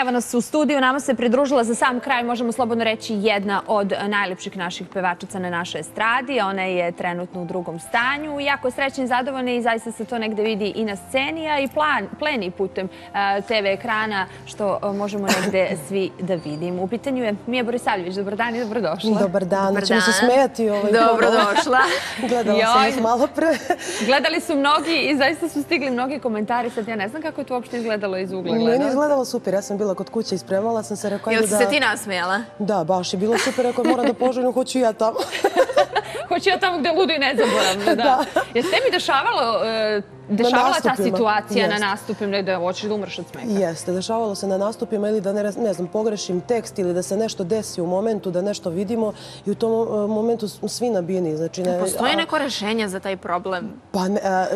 Evo nas u studiju, nama se pridružila za sam kraj, možemo slobodno reći, jedna od najlepših naših pevačica na našoj estradi. Ona je trenutno u drugom stanju. Jako je srećna i zadovoljna i zaista se to negde vidi i na sceni, a i pleni putem e, TV ekrana, što e, možemo negde svi da vidimo. U pitanju je Mija Borisavljević. Dobar dan i dobrodošla. Dobar dan. Čemo se smijati ovaj Dobrodošla. Gledala sam vas malo pre. Gledali su mnogi i zaista su stigli mnogi komentari. Sad ja ne znam kako je to uopšte izgledalo iz ugla. Meni je izgledalo super. Ja sam bila kod kuće i spremala sam se. Jel si se ti nasmijala? Da, baš je bilo super. Rekao, moram da poželjam, hoću ja tamo. Hoću ja tamo gde ludu i nezaboravno. Da. Jeste mi dešavalo e, Dešavala ta situacija na nastupima da hoćeš da umrš od smeha? Jeste, dešavalo se na nastupima ili da ne znam, pogrešim tekst ili da se nešto desi u momentu, da nešto vidimo i u tom e, momentu svi nabijeni. Znači, Postoje neko rešenje za taj problem? Pa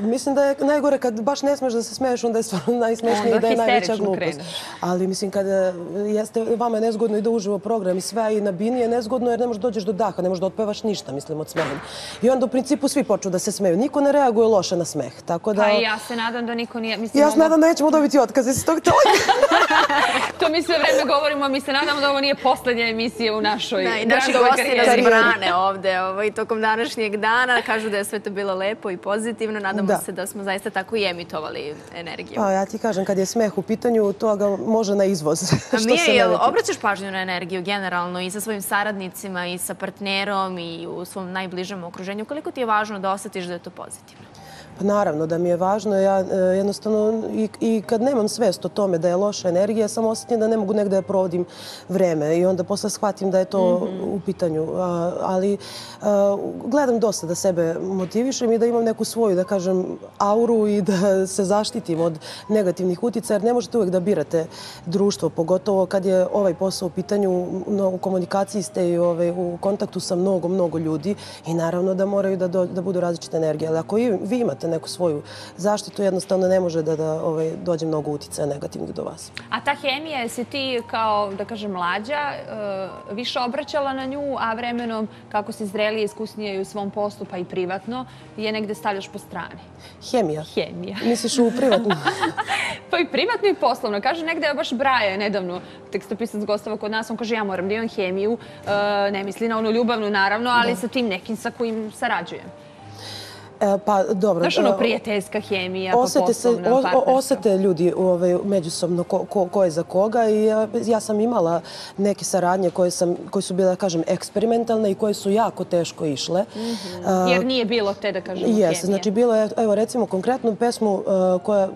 mislim da je najgore kad baš ne smeš da se smeješ, onda je stvarno najsmešnije i da je najveća glupost. Ali mislim kad e, jeste vama je nezgodno i da uživo program i sve i na bini je nezgodno jer ne možeš dođeš do daha, ne možeš da otpevaš ništa, mislim, od smeha. I onda u principu svi počnu da se smeju. Niko ne reaguje loše na smeh. Tako da Pa ja se nadam da niko nije... Ja se nadam da nećemo dobiti otkaz iz tog teleka. To mi sve vreme govorimo, mi se nadamo da ovo nije poslednja emisija u našoj karijeri. I naši gosti nas brane ovde ovaj, tokom današnjeg dana. Kažu da je sve to bilo lepo i pozitivno. Nadamo se da smo zaista tako i emitovali energiju. Pa ja ti kažem, kad je smeh u pitanju, to ga može na izvoz. A mi je, obraćaš pažnju na energiju generalno i sa svojim saradnicima i sa partnerom i u svom najbližem okruženju? Koliko ti je važno da osjetiš da je to pozitivno? Pa naravno da mi je važno. Ja e, jednostavno i kad nemam svest o tome da je loša energija, sam osjetim da ne mogu negde da provodim vreme i onda posle shvatim da je to mhm. u pitanju. Ali e, gledam dosta da sebe motivišem i da imam neku svoju, da kažem, auru i da se zaštitim od negativnih utica, jer ne možete uvek da birate društvo, pogotovo kad je ovaj posao u pitanju, u komunikaciji ste i ovaj, u kontaktu sa mnogo, mnogo ljudi i naravno da moraju da budu različite energije. Ali ako vi imate neku svoju zaštitu, jednostavno ne može da ovaj, dođe mnogo uticaja negativnih do vas. A ta hemija, si ti kao, da kažem, mlađa, eh, više obraćala na nju, a vremenom, kako si zrelije, iskusnije i u svom poslu, pa i privatno, je negde stavljaš po strani? Hemija? Hemija. Misliš u privatno? Pa i privatno i poslovno. Kaže, negde je baš Braja nedavno, tekstopisac gostava kod nas, on kaže, ja moram da imam hemiju, eh, ne misli na onu ljubavnu, naravno, ali sa tim nekim sa kojim sarađujem. E, pa, dobro. Znaš ono e, prijateljska hemija, pa poslovna, partnerska? Osete ljudi ovaj, međusobno ko je za koga i ja sam imala neke saradnje koje su bile, da kažem, eksperimentalne i koje su jako teško išle. Mhm. Jer nije bilo te, da kažemo, hemije. Jes, znači bilo je, evo recimo, konkretnu pesmu koja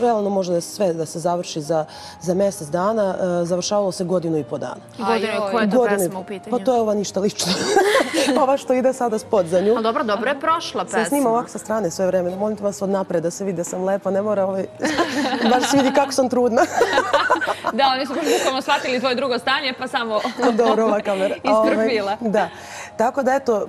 realno može sve da se završi za mesec dana, završavalo se godinu i po dana. Godinu, koja je to pesma u pitanju? Pa to je ova ništa lično. Ova što ide sada spod za nju. Ali dobro, dobro je prošla pesma se snima ovako sa strane sve vreme. Molim te vas od napred da se vidi da sam lepa. Ne mora ovaj... Baš se vidi kako sam trudna. da, oni su baš bukvalno shvatili tvoje drugo stanje, pa samo... Dobro, ova kamera. Isprofila. Ovaj, da. Tako da, eto,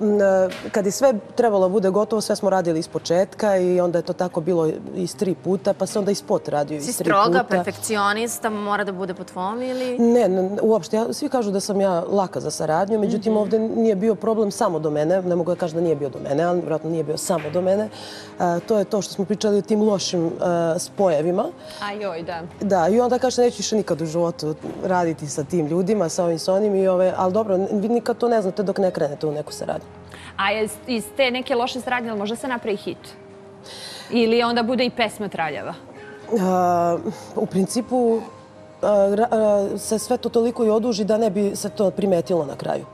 kad je sve trebalo bude gotovo, sve smo radili iz početka i onda je to tako bilo iz tri puta, pa se onda i spot radio iz tri puta. Si stroga, perfekcionista, mora da bude po tvom ili... Ne, uopšte. Svi kažu da sam ja laka za saradnju, međutim, mhm. ovde nije bio problem samo do mene. Ne mogu da kažem da nije bio do mene, ali vjerojatno nije bio samo do mene. To je to što smo pričali o tim lošim spojevima. A joj, da. Da, i onda kaže neću više nikad u životu raditi sa tim ljudima, sa ovim sa onim. Ali dobro, vi nikad to ne znate dok ne krenete u neku saradnju. A iz te neke loše saradnje, možda se napravi hit? Ili onda bude i pesma traljava? U principu se sve to toliko i oduži da ne bi se to primetilo na kraju.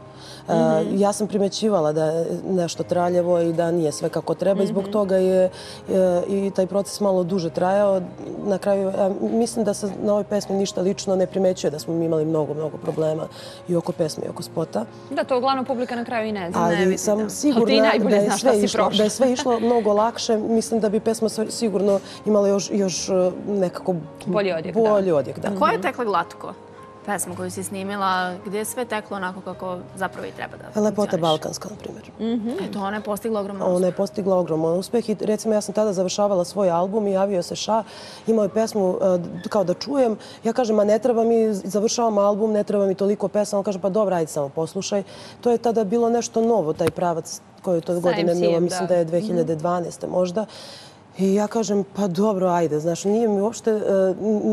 Mhm. Ja sam primećivala da je nešto traljevo i da nije sve kako treba i zbog mhm. toga je i taj proces malo duže trajao. Na kraju, mislim da se na ovoj pesmi ništa lično ne primećuje, da smo imali mnogo, mnogo problema i oko pesme i oko spota. Da, to uglavnom publika na kraju i ne zna. Ali sam sigurna da je sve išlo mnogo lakše. Mislim da bi pesma sigurno imala još nekako bolji odjek. Ko je tekla glatko? Pesmu koju si snimila, gdje je sve teklo onako kako zapravo i treba da? Lepota Balkanska, na primjer. Mhm. Eto, ona je postigla ogromno uspeh. Ona je postigla ogromno uspeh i recimo ja sam tada završavala svoj album i javio se Ša, imao je pesmu e, kao da čujem. Ja kažem, ma ne treba mi, završavam album, ne treba mi toliko pesama. On kaže, pa dobro, ajde samo poslušaj. To je tada bilo nešto novo, taj pravac koji je to godine bilo, mislim da je 2012. možda. I ja kažem, pa dobro, ajde, znaš, nije mi uopšte, e,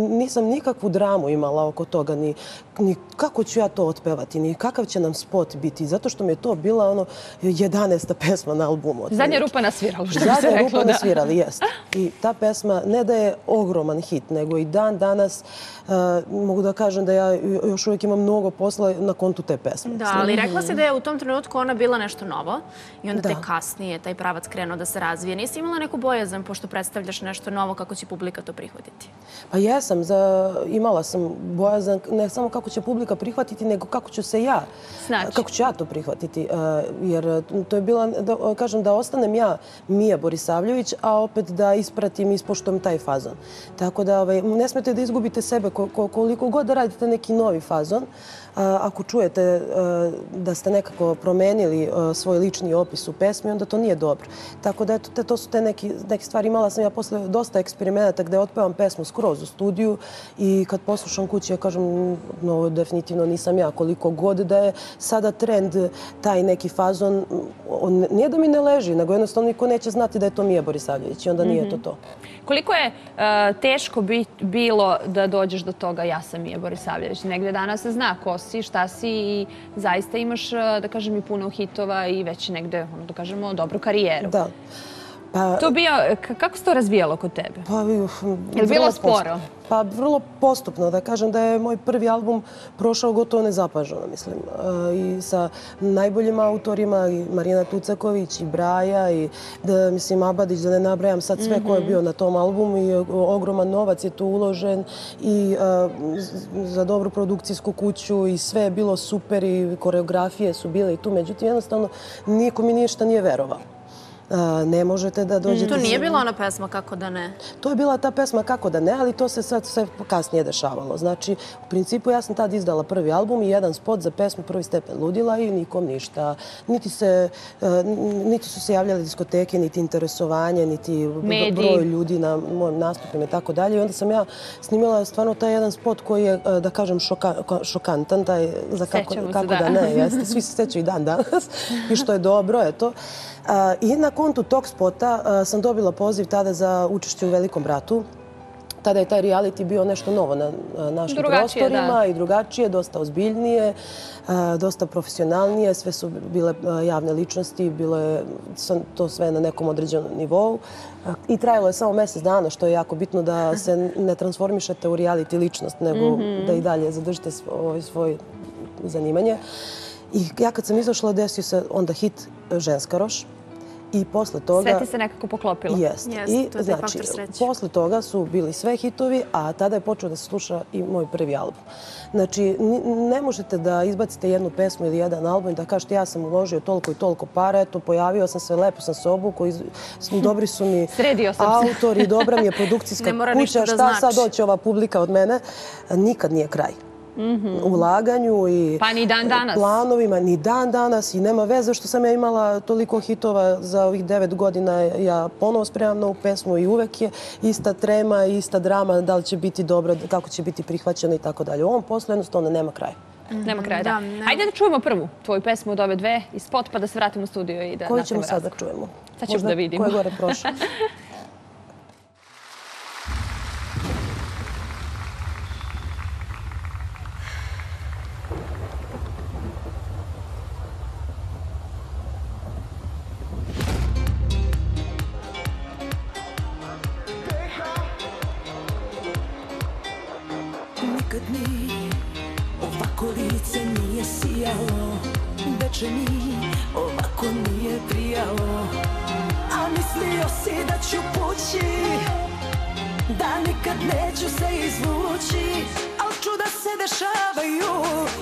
nisam nikakvu dramu imala oko toga, ni, ni kako ću ja to otpevati, ni kakav će nam spot biti, zato što mi je to bila ono 11. pesma na albumu. Zadnja rupa na sviralu, što bi se Zadnja reklo. rupa da. na svirali, jest. I ta pesma, ne da je ogroman hit, nego i dan danas e, mogu da kažem da ja još uvijek imam mnogo posla na kontu te pesme. Da, ali rekla si da je u tom trenutku ona bila nešto novo i onda Da. te kasnije taj pravac krenuo da se razvije. Nisi imala neku bojazan pošto predstavljaš nešto novo kako će publika to prihvatiti? Pa jesam, za, imala sam bojazan ne samo kako će publika prihvatiti, nego kako ću se ja, Snaći. kako ću ja to prihvatiti. e, Jer to je bila, da, kažem, da ostanem ja Mija Borisavljević, a opet da ispratim i ispoštujem taj fazon. Tako da ovaj, ne smete da izgubite sebe ko- ko- koliko god da radite neki novi fazon. Ako čujete e, da ste nekako promenili e, svoj lični opis u pesmi, onda to nije dobro. Tako da eto, to su te neki, neke stvari. Imala sam ja posle dosta eksperimenata gde otpevam pesmu skroz u studiju i kad poslušam kući ja kažem no, definitivno nisam ja koliko god da je sada trend taj neki fazon on nije da mi ne leži nego jednostavno niko neće znati da je to Mija Borisavljević i onda nije to to. Koliko je e, teško bi, bilo da dođeš do toga ja sam Mija Borisavljević? Negde danas se zna ko si, šta si i zaista imaš, e, da kažem, i puno hitova i već negde, ono, da kažemo, dobru karijeru. Da. Pa, To bio, kako se to razvijalo kod tebe? Pa, uf, bilo vrlo sporo? postup- Pa vrlo postupno, da kažem da je moj prvi album prošao gotovo nezapaženo, mislim. E, I sa najboljim autorima, i Marina Tucaković, i Braja, i da, mislim, Abadić, da ne nabrajam sad sve ko je bio na tom albumu i ogroman novac je tu uložen i e, za dobru produkcijsku kuću i sve je bilo super i koreografije su bile i tu. Međutim, jednostavno, niko mi ništa nije verovao. Ne možete da dođete... To nije bila ona pesma kako da ne. To je bila ta pesma Kako da ne, ali to se sad sve kasnije dešavalo. Znači, u principu ja sam tad izdala prvi album i jedan spot za pesmu Prvi stepen ludila i nikom ništa. Niti, se, e, niti su se javljale diskoteke, niti interesovanje, niti Mediji. broj ljudi na mojim nastupima i tako dalje. I onda sam ja snimila stvarno taj jedan spot koji je, e, da kažem, šoka, šokantan, taj za kako, Sećamo se, kako da. da ne, jeste. Svi se sećaju i dan danas i što je dobro, eto. I na kontu tog spota a, sam dobila poziv tada za učešće u Velikom bratu. Tada je taj reality bio nešto novo na našim Drugačije, prostorima da. i drugačije, dosta ozbiljnije, a, dosta profesionalnije, sve su bile a, javne ličnosti, bilo je to sve na nekom određenom nivou. I trajalo je samo mjesec dana, što je jako bitno da se ne transformišete u reality ličnost, nego da i dalje zadržite svoj, svoj zanimanje. I ja kad sam izašla, desio se onda hit Ženska roš. I posle toga... Sve ti se nekako poklopilo. Jest. Jest, I to je taj znači, posle toga su bili sve hitovi, a tada je počeo da se sluša i moj prvi album. Znači, ne možete da izbacite jednu pesmu ili jedan album i da kažete ja sam uložio toliko i toliko para, eto, pojavio sam se, lepo sam se obukao, iz- dobri su mi autori, dobra mi je produkcijska kuća, šta sad znači. doće ova publika od mene, nikad nije kraj. Ulaganju i Pa ni dan danas. planovima, ni dan danas i nema veze što sam ja imala toliko hitova za ovih devet godina. Ja ponovo spremam novu pesmu i uvek je ista trema, ista drama, da li će biti dobro, kako će biti prihvaćena i tako dalje. U ovom poslu jednostavno nema kraja. Nema kraja, da. Da, nema. Ajde da čujemo prvu tvoju pesmu od ove dve i spot pa da se vratimo u studio i da Koju ćemo nastavimo sad da čujemo? Sad ćemo Možda da vidimo. Ko je gore prošao? nikad neću se izvući Al čuda se dešavaju.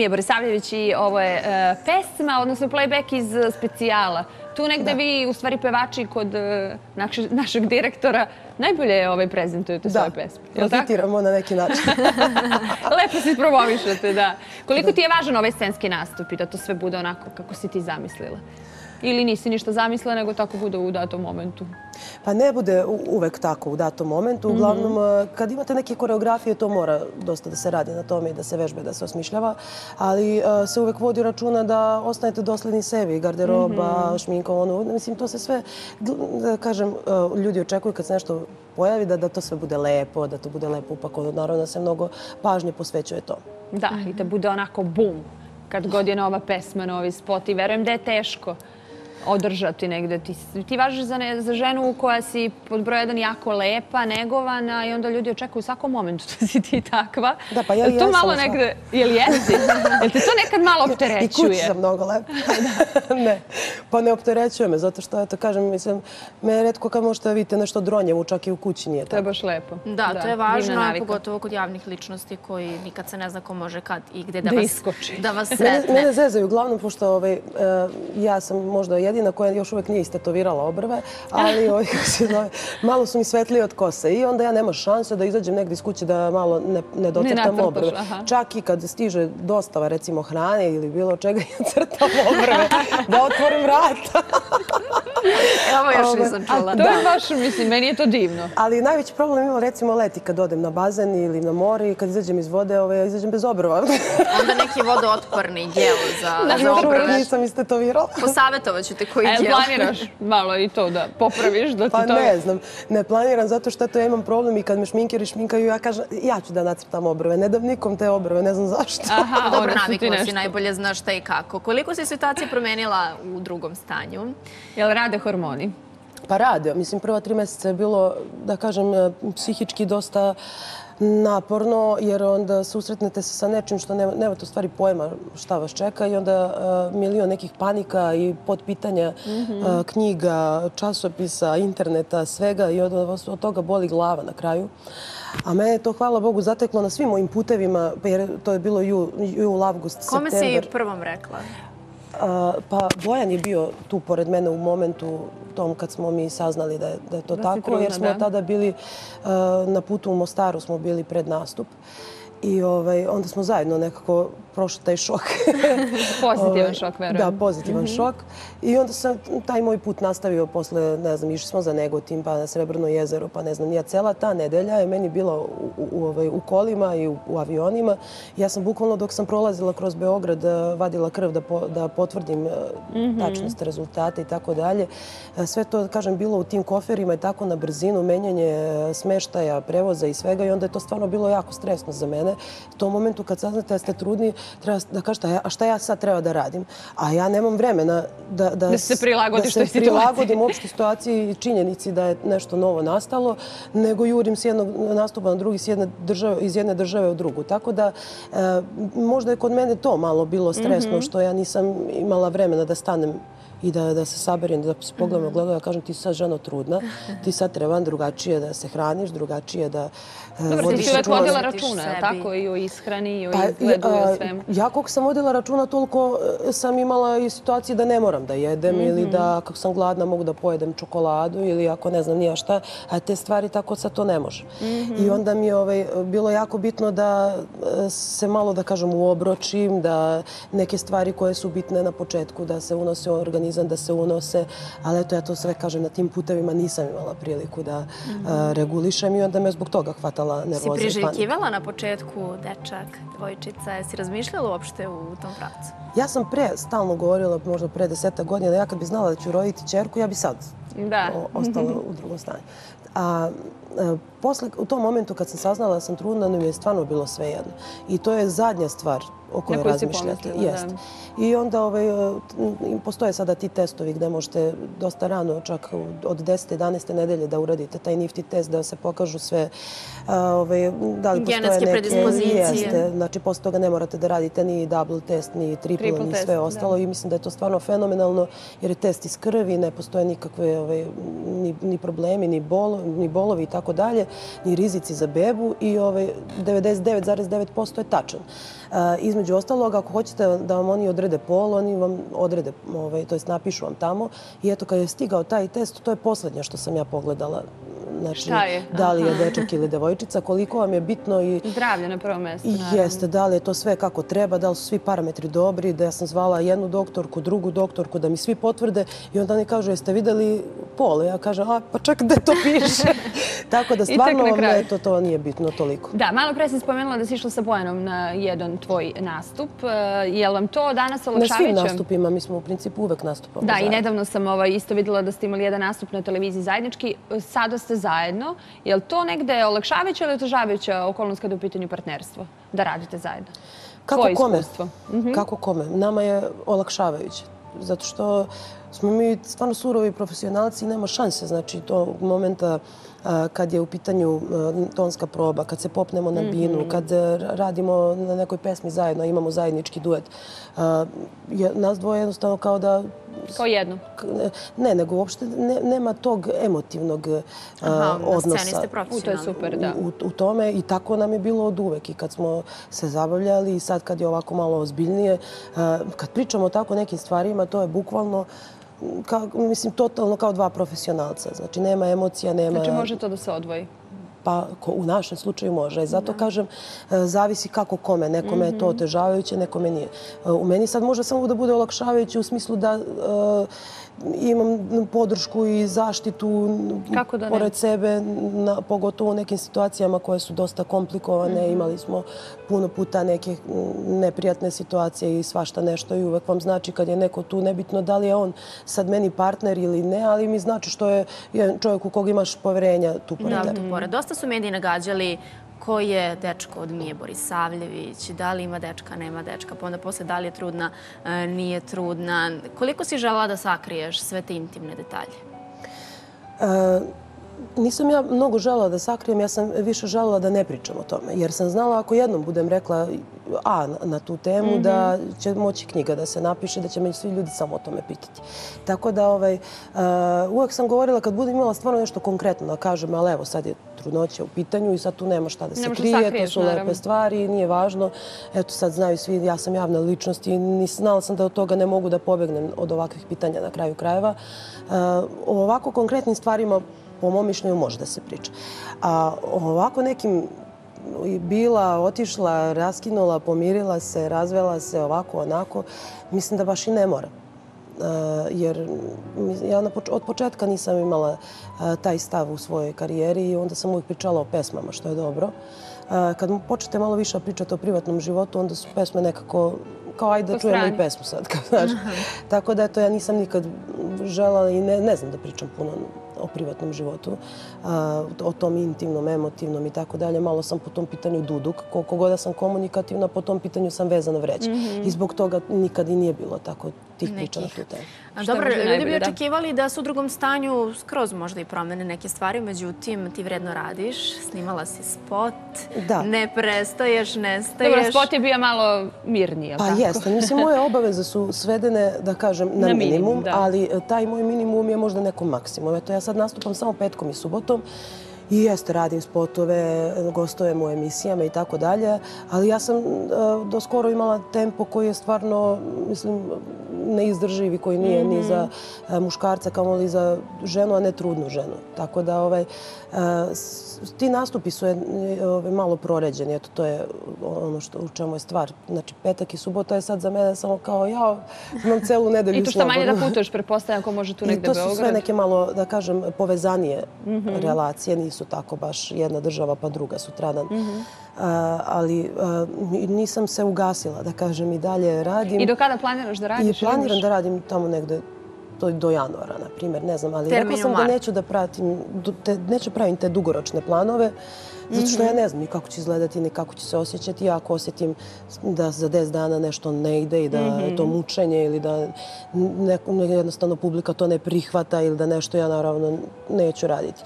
Mija Borisavljević i ovo je e, pesma, odnosno playback iz e, specijala. Tu negde vi, u stvari pevači kod e, našeg, našeg direktora, najbolje ovaj, prezentujete svoje pesme. Tako? profitiramo na neki način. Lepo se promovišete, da. Koliko ti je važan ovaj scenski nastup i da to sve bude onako kako si ti zamislila? Ili nisi ništa zamislila, nego tako bude u datom momentu? Pa ne bude uvek tako u datom momentu. Uglavnom, eh, kad imate neke koreografije, to mora dosta da se radi na tome i da se vežbe, da se osmišljava. Ali eh, se uvek vodi računa da ostanete dosledni sebi, garderoba, šminka, ono. Mislim, to se sve, da kažem, eh, ljudi očekuju kad se nešto pojavi, da, da to sve bude lepo, da to bude lepo upakovano. Naravno da se mnogo pažnje posvećuje to. Da, i da bude onako bum kad god je nova pesma, novi spot i verujem da je teško održati negde. Ti, ti važiš za, ne, za ženu koja si pod broj jedan jako lepa, negovana i onda ljudi očekuju u svakom momentu da si ti takva. Da, pa ja Jel to jesam, malo negde, jel jesi? Jel te to nekad malo I kući opterećuje? sam mnogo lepa. ne, pa ne opterećuje me, zato što, eto, kažem, mislim, me redko kad možete da vidite nešto dronjevo, čak i u kući nije To je tako. baš lepo. Da, to je važno, pogotovo kod javnih ličnosti koji nikad se ne zna ko može kad i gde da, Da vas, iskoči. da vas Mene, sretne. mene zezaju uglavnom, pošto ovaj, e, ja sam možda jedina koja još uvek nije istetovirala obrve, ali ovaj, kako se zove, malo su mi svetlije od kose i onda ja nema šanse da izađem negdje iz kuće da malo ne, ne docrtam obrve. aha. Čak i kad stiže dostava recimo hrane ili bilo čega, ja crtam obrve da otvorim vrata. Evo još Ovaj, nisam čula. To je baš, mislim, meni je to divno. Ali najveći problem ima recimo leti kad odem na bazen ili na more i kad izađem iz vode, ovaj, ja izađem bez obrva. Onda neki vodootporni gel za, obrve. nisam istetovirala. Posavjetovat ću te koji jel gel. planiraš malo i to da popraviš, da ti Pa to... ne znam, ne planiram zato što to ja imam problem i kad me šminkeri šminkaju, ja kažem, ja ću da nacrtam obrve, ne dam nikom te obrve, ne znam zašto. Aha, Dobro, navikla si, najbolje znaš šta i kako. Koliko se situacija promenila u drugom stanju? Jel rade hormoni? Pa rade, mislim, prva tri mjeseca je bilo, da kažem, e, psihički dosta naporno, jer onda susretnete se sa nečim što nema, nemate u stvari pojma šta vas čeka i onda e, milion nekih panika i potpitanja e, knjiga, časopisa, interneta, svega i od toga boli glava na kraju. A mene je to, hvala Bogu, zateklo na svim mojim putevima, jer to je bilo jul, jul avgust, Kome september. si prvom rekla? Pa Bojan je bio tu pored mene u momentu tom kad smo mi saznali da je, da je to si tako, trudna, jer smo da. tada bili na putu u Mostaru, smo bili pred nastup. I ovaj, onda smo zajedno nekako prošli taj šok. Pozitivan Ovaj, šok, verujem. Mhm. Da, pozitivan šok. I onda sam taj moj put nastavio posle, ne znam, išli smo za Negotin, pa na Srebrno jezero, pa ne znam, nije cela ta nedelja je meni bila u, u, u, ovaj, kolima i u, u avionima. Ja sam bukvalno dok sam prolazila kroz Beograd eh, vadila krv da, po, da potvrdim eh, Mhm. tačnost rezultata i tako dalje. Eh, Sve to, kažem, bilo u tim koferima i tako na brzinu, menjanje smeštaja, prevoza i svega i onda je to stvarno bilo jako stresno za mene. U tom momentu kad saznate da ste trudni, treba da kaže, a šta ja sad treba da radim? A ja nemam vremena da, Da se prilagodiš toj da se situaciji. prilagodim uopšte situaciji i činjenici da je nešto novo nastalo, nego jurim s jednog nastupa na drugi s jedne države, iz jedne države u drugu. Tako da e, možda je kod mene to malo bilo stresno Mhm. što ja nisam imala vremena da stanem i da, da se saberim, da se pogledam u gledaju, ja kažem ti si sad ženo trudna, ti sad treba drugačije da se hraniš, drugačije da e, Dobro, ti vodiš si uvek vodila računa, je sebi. tako? I o ishrani, i o Pa, izgledu, i a, o svemu. Ja koliko sam vodila računa, toliko e, sam imala i situacije da ne moram da jedem ili Mhm. da kako sam gladna mogu da pojedem čokoladu ili ako ne znam nija šta, a te stvari tako sad to ne može. Mhm. I onda mi je ovaj, bilo jako bitno da e, se malo, da kažem, uobročim, da neke stvari koje su bitne na početku, da se unose u organizam, da se unose, ali eto, ja to sve kažem, na tim putevima nisam imala priliku da e, regulišem i onda me zbog toga hvatala nervoza. Si priželjkivala na početku dečak, dvojčica? Jesi razmišljala uopšte u tom pravcu? Ja sam pre stalno govorila, možda pre deseta godina, ja kad bi znala da ću roditi čerku, ja bi sad Da. o- ostala u drugom stanju. A, posle, u tom momentu kad sam saznala da sam trudna, mi je stvarno bilo sve jedno. I to je zadnja stvar o kojoj razmišljate. pomislila, da. I onda ovaj, e, postoje sada ti testovi gde možete dosta rano, čak od 10. 11. nedelje da uradite taj nifty test, da se pokažu sve ovaj, da li postoje Genetske neke... predispozicije. Jeste, znači posle toga ne morate da radite ni double test, ni triple, Triple ni test, sve da. ostalo i mislim da je to stvarno fenomenalno jer je test iz krvi, ne postoje nikakve ovaj, ni, ni problemi, ni, bolo, ni bolovi i tako dalje, ni rizici za bebu i ovaj, 99,9% je tačan. E, između ostalog, ako hoćete da vam oni odrede pol, oni vam odrede, ovaj, to jest napišu vam tamo i eto kad je stigao taj test, to je posljednje što sam ja pogledala. Znači, Šta je? da li je dečak ili devojčica, koliko vam je bitno i Zdravlje na prvom mjestu, naravno. Jeste, da li je to sve kako treba, da li su svi parametri dobri, da ja sam zvala jednu doktorku, drugu doktorku, da mi svi potvrde i onda oni kažu, jeste videli pol? Ja kažem, a pa čak gde to piše? Tako da stvarno vam kraju. eto, to nije bitno toliko. Da, malo pre si spomenula da si išla sa Bojanom na jedan tvoj nastup. E, Je li vam to danas Na olakšavajuće? svim nastupima mi smo u principu uvek nastupamo Da, i zajedno. nedavno sam ovaj, isto videla da ste imali jedan nastup na televiziji zajednički. Sada ste zajedno. Je li to negde olakšavajuća ili otežavajuća okolnost kada je u pitanju partnerstvo? Da radite zajedno? Kako kome? iskustvo. Kako kome? Nama je olakšavajuće. Zato što smo mi stvarno surovi profesionalci i nema šanse. Znači, to momenta kad je u pitanju a, tonska proba, kad se popnemo na binu, kad a, radimo na nekoj pesmi zajedno, imamo zajednički duet. nas dvoje jednostavno kao da Kao jedno. ne, nego uopšte ne, nema tog emotivnog a, Aha, na odnosa. sceni ste U, to je profesionalni. super, da. u, u tome i tako nam je bilo od uvek i kad smo se zabavljali i sad kad je ovako malo ozbiljnije. Kad pričamo o tako nekim stvarima, to je bukvalno kao, mislim, totalno kao dva profesionalca. Znači, nema emocija, nema... Znači može to da se odvoji. Pa ko, u našem slučaju može. Zato kažem, e, zavisi kako kome. Nekome je to Mhm. otežavajuće, nekome nije. E, U meni sad može samo da bude olakšavajuće u smislu da e, imam podršku i zaštitu pored sebe, na, pogotovo u nekim situacijama koje su dosta komplikovane. Mhm. Imali smo puno puta neke neprijatne situacije i svašta nešto i uvek vam znači kad je neko tu, nebitno da li je on sad meni partner ili ne, ali mi znači što je je čovjek u kog imaš poverenja tu pored Da, tebe. tu pored. Dosta su mediji nagađali ko je dečko od Mije Borisavljević, da li ima dečka, nema dečka, pa onda posle da li je trudna, e, nije trudna. Koliko si žela da sakriješ sve te intimne detalje? E, nisam ja mnogo želela da sakrijem, ja sam više želela da ne pričam o tome. Jer sam znala ako jednom budem rekla A na, na tu temu, da će moći knjiga da se napiše, da će me svi ljudi samo o tome pitati. Tako da ovaj, uh, uvek sam govorila kad budem imala stvarno nešto konkretno da kažem, ali evo sad je trudnoća u pitanju i sad tu nema šta da se Nema krije, to su naravno. lepe stvari, nije važno. Eto sad znaju svi, ja sam javna ličnost i znala sam da od toga ne mogu da pobegnem od ovakvih pitanja na kraju krajeva. Uh, o ovako konkretnim stvarima po mom mišljenju može da se priča. A o ovako nekim bila, otišla, raskinula, pomirila se, razvela se ovako, onako, mislim da baš i ne mora. E, jer ja od početka nisam imala e, taj stav u svojoj karijeri i onda sam uvijek pričala o pesmama, što je dobro. E, Kad mu počnete malo više pričati o privatnom životu, onda su pesme nekako kao ajde da čujemo i pesmu sad. kao, Znaš. Tako da eto, ja nisam nikad žela i ne, ne znam da pričam puno o privatnom životu, o tom intimnom, emotivnom i tako dalje. Malo sam po tom pitanju duduk. Koliko god sam komunikativna, po tom pitanju sam vezana vreć. I zbog toga nikad i nije bilo tako tih priča na tu temu. Dobro, ljudi bi najbolje, očekivali da su u drugom stanju skroz možda i promene neke stvari, međutim ti vredno radiš, snimala si spot, Da. ne prestaješ, nestaješ. Dobro, spot je bio malo mirniji, Pa tako? jeste. Mislim, moje obaveze su svedene, da kažem, na, Na minimum, ali e, taj moj minimum je možda neko maksimum. Eto, ja sad nastupam samo petkom i subotom i jeste, radim spotove, gostujem u emisijama i tako dalje, ali ja sam e, do skoro imala tempo koji je stvarno, mislim, neizdrživ i koji nije ni za e, muškarca kao li za ženu, a ne trudnu ženu. Tako da ovaj, e, ti nastupi su ovaj, malo proređeni. Eto, to je ono što, u čemu je stvar. Znači, petak i subota je sad za mene samo kao ja imam celu nedelju I to što manje da putuješ, pretpostavljam ko može tu I negde to u su sve neke malo, da kažem, povezanije Mhm. relacije. Nisu tako baš jedna država pa druga sutradan. Mhm. A, ali a, nisam se ugasila, da kažem, i dalje radim. I do kada planiraš da radiš? I planiram da radim tamo negde do, do januara, na primjer, ne znam, ali Termin rekla sam da neću da pratim, te, neću pravim te dugoročne planove, zato što ja ne znam ni kako će izgledati, ni kako će se osjećati. Ja ako osjetim da za 10 dana nešto ne ide i da je to mučenje ili da ne, jednostavno publika to ne prihvata ili da nešto ja naravno neću raditi.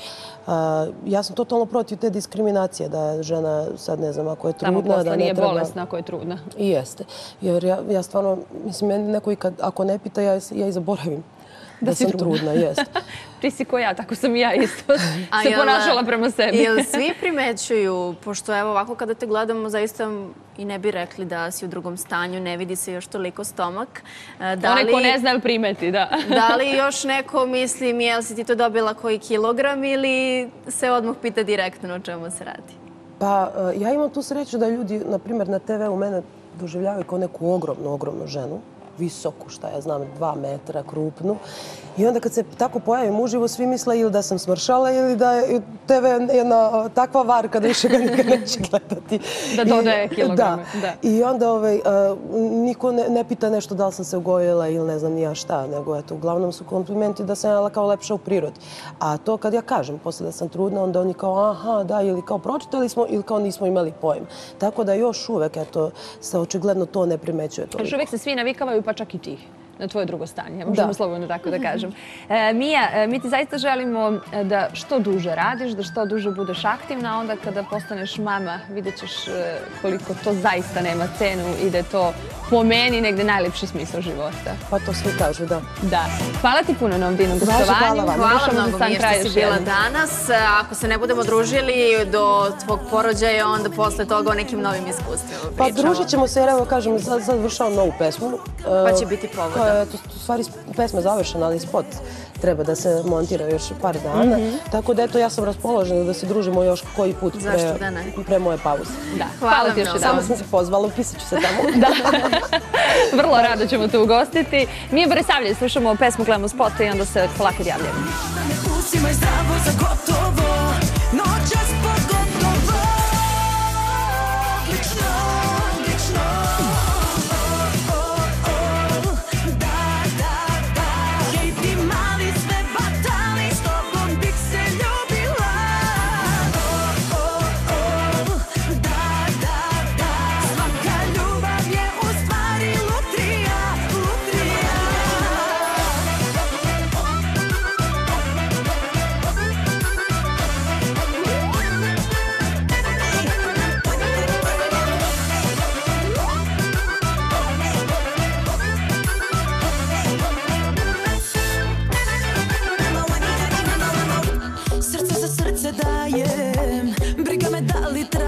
A, ja sam totalno protiv te diskriminacije da žena sad ne znam ako je trudna posla da ne nije treba... bolesna ako je trudna. I jeste. Jer ja, ja stvarno, mislim, meni neko i kad, ako ne pita, ja, ja i zaboravim da, si sam trudna. trudna. Jest. Ti si ko ja, tako sam i ja isto se ponašala prema sebi. Jel svi primećuju, pošto evo ovako kada te gledamo, zaista i ne bi rekli da si u drugom stanju, ne vidi se još toliko stomak. E, Da Onaj ko li- ne zna ili primeti, da. Da li još neko misli, jel si ti to dobila koji kilogram ili se odmah pita direktno o čemu se radi? Pa e, ja imam tu sreću da ljudi, na primjer, na TV-u mene doživljavaju kao neku ogromnu, ogromnu ženu visoku, šta ja znam, dva metra, krupnu. I onda kad se tako pojavim uživo, svi misle ili da sam smršala ili da je TV jedna e, takva varka da više ga nikad neće gledati. Da dodaje kilograme, da. I onda ovaj, a, niko ne, ne pita nešto da li sam se ugojila ili ne znam ja šta, nego eto, uglavnom su komplimenti da sam ja kao lepša u prirodi. A to kad ja kažem posle da sam trudna, onda oni kao aha, da, ili kao pročitali smo ili kao nismo imali pojem. Tako da još uvek, eto, se očigledno to ne primećuje toliko. Još uvijek se svi navikavaju, pa čak i ti na tvoje drugo stanje, možemo Da. slobodno tako da kažem. E, Mija, e, mi ti zaista želimo e, da što duže radiš, da što duže budeš aktivna, onda kada postaneš mama vidjet ćeš e, koliko to zaista nema cenu i da je to po meni negde najlepši smisao života. Pa to svi kažu, da. Da. Hvala ti puno na ovom Važno, gostovanju. hvala vam. Hvala mnogo mi kraj što si bila danas. Ako se ne budemo družili do tvog porođaja, onda posle toga o nekim novim iskustvima Pa družit ćemo se jer evo kažem, sad, sad vršavam novu pesmu. Pa će biti povoda. Je, eto, u stvari pesma je završena, ali spot treba da se montira još par dana. Tako da eto ja sam raspoložena da se družimo još koji put pre, pre moje pauze. Da. Hvala Hvala ti još. Samo sam se pozvala, upisat ću se tamo. Da. Vrlo rado ćemo te ugostiti. Mi Borisavlje slušamo pesmu, gledamo spote i onda se polako javljamo. Da ne uzimaj zdravo za gotovo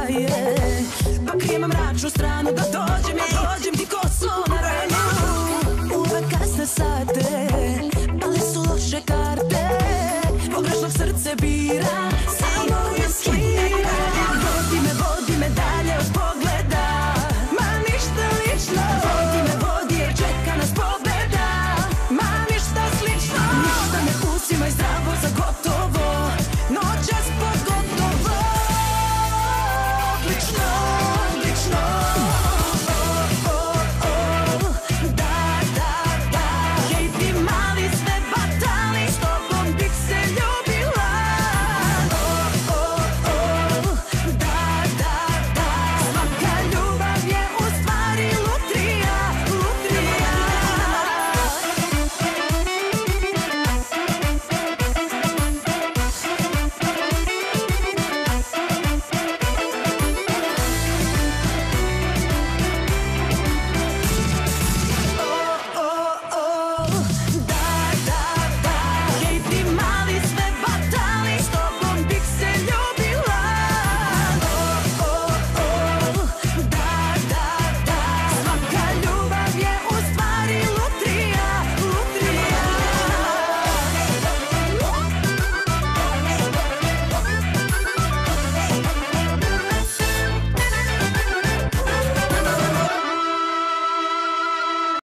je. Pa krijem mračnu stranu Da